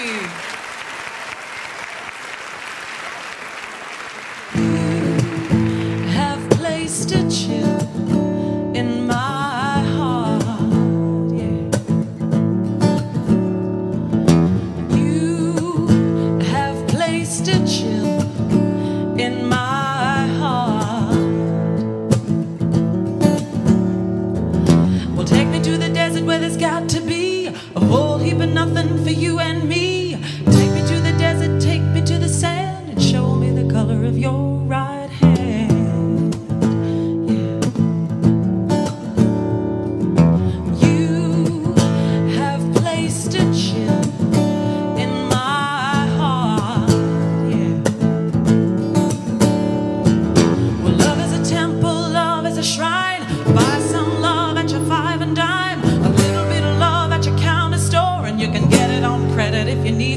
you. Have placed a chill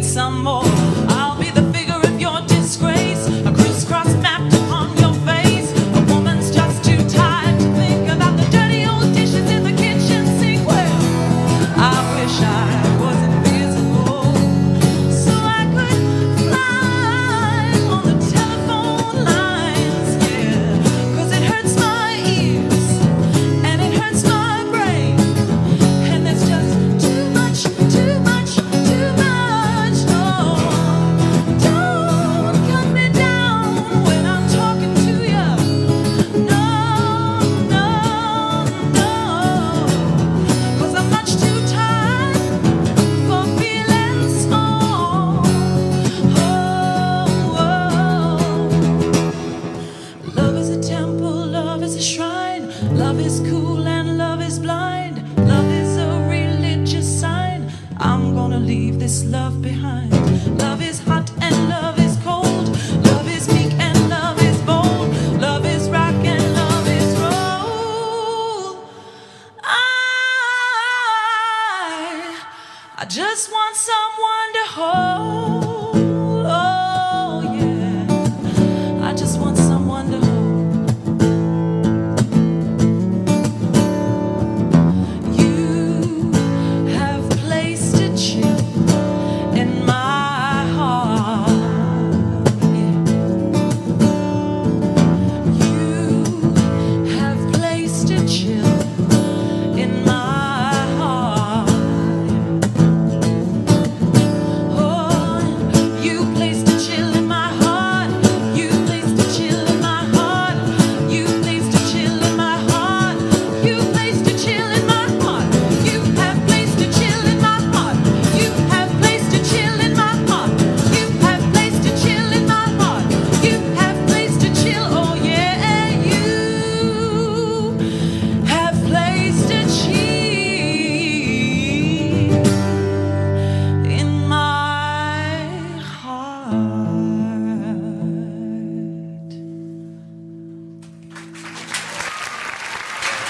need some more. I'll be the figure of your disgrace, a crisscross mapped upon your face. A woman's just too tired to think about the dirty old dishes in the kitchen sink. Well, I wish I. I just want someone to hold.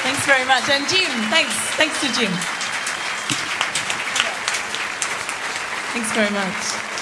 Thanks very much. And Jim, thanks. Thanks to Jim. Thanks very much.